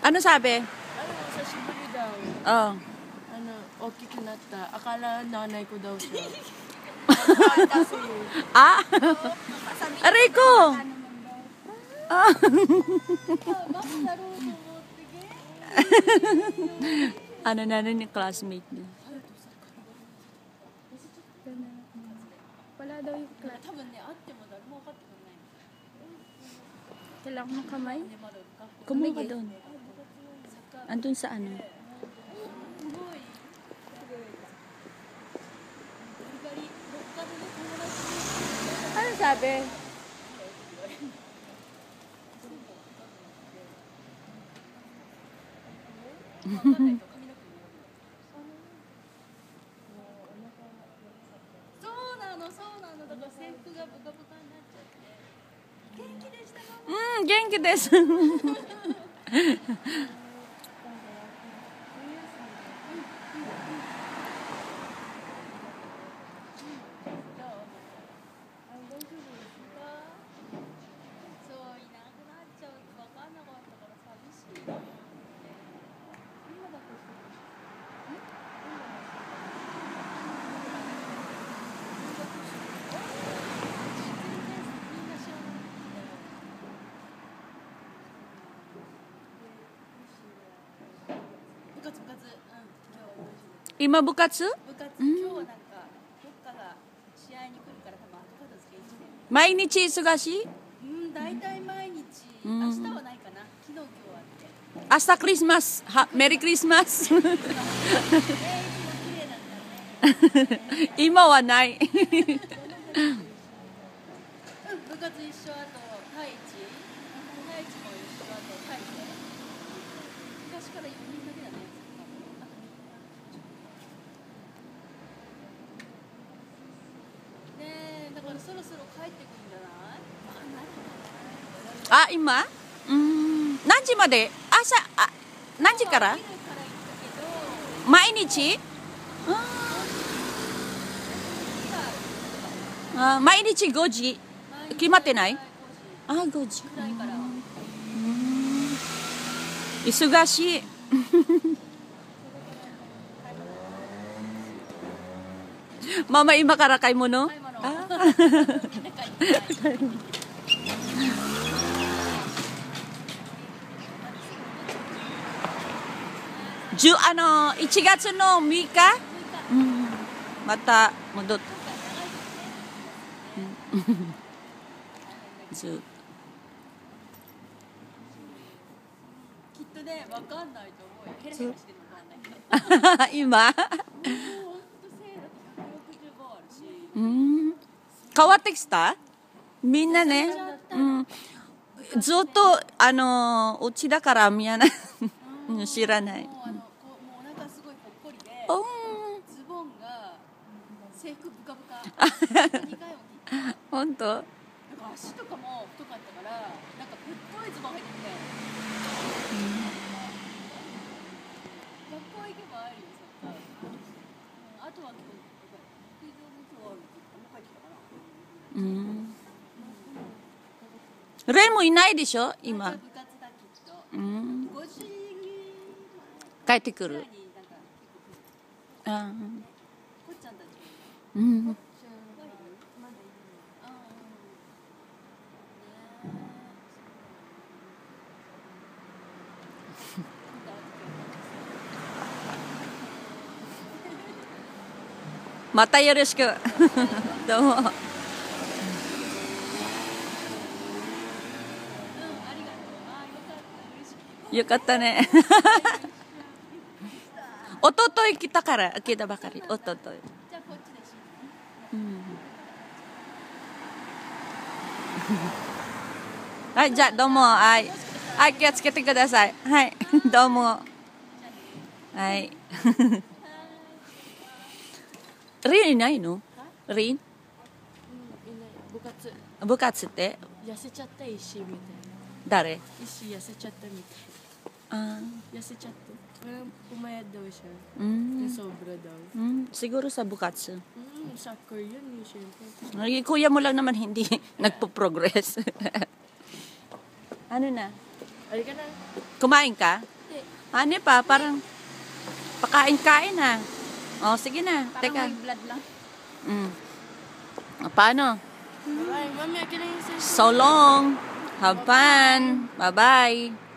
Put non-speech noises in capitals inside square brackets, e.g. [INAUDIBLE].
Ano sabi? Ano, sa Shibuli daw. Oh. Ano, okay ka na ta. Akala nanay ko daw siya. [LAUGHS] Ah! Aray ko! Ah. ano na nun yung classmate niya? Wala daw yung class. Kailangan ng kamay. Kumuha ka doon. Andun sa ano? Ano sabi? [LAUGHS] 元気です bukatsu? 部活、今日はなんか、どっかが試合に来るから、多分後片付け1年。毎日忙しい？うん、大体毎日、うん明日はないかな。昨日、今日はあって。明日クリスマスはメリークリスマス。今 [LAUGHS] はないうん、部活一緒、あと、太一。太一も一緒、あと、太一。昔から4人だけだね。ねえ、だからそろそろ帰ってくるんじゃないあ、なあ今？うん。何時まで？朝あ何時から？から行ったけど、毎日あ毎日5時？決まってない？あ5時。らいから。忙しい。[LAUGHS] ママ今から買い物買い物？あの1月の6日、うん、また戻って、うんずっきっとね、わかんないと思うよ。ヘラヘラしてるのわかんないけど。と今ほんと背だって165あるし。うん変わってきた？みんなね、うん、ずっとあのうちだから見えないうん知らないもうあのこうもうお腹すごいぽっこりで、おズボンが制服ブカブカ。2回も切った。なんか本当足とかも太かったから、なんかぶっといズボン入ってて。学校行けば会えるよ、絶対。うんあとは今日、陸上も今日あるって言って、もう帰ってきたかな。うん、レンもいないでしょ？今、うん、帰ってくる。あうん、またよろしく。[LAUGHS] どうもうんありがとうあよかった嬉しいよかったね。[LAUGHS] おととい来たから来たばかり。おととい。じゃあこっちでしうん。はいじゃあどうも。はい。はい気をつけてください。はい。[LAUGHS] どうも。はい。[LAUGHS] リンいないの？リン？部活。部活って？痩せちゃった石みたいな誰石痩せちゃったみたいあ痩せちゃったparang pumayat daw siya ーうん na sobra daw Mm, siguro sa bukas. mm, soccer yun eh syempre Ay, kuya mo lang naman hindi [LAUGHS] nagpo-progress. [LAUGHS] ano na? Halika na Kumain ka? Ano pa? Parang pakain-kain na. Oh, sige na. Parang Teka. may blood lang. Mm. Ah, Paano? Ay, mamaya ka na yung So long. Have fun. Bye-bye.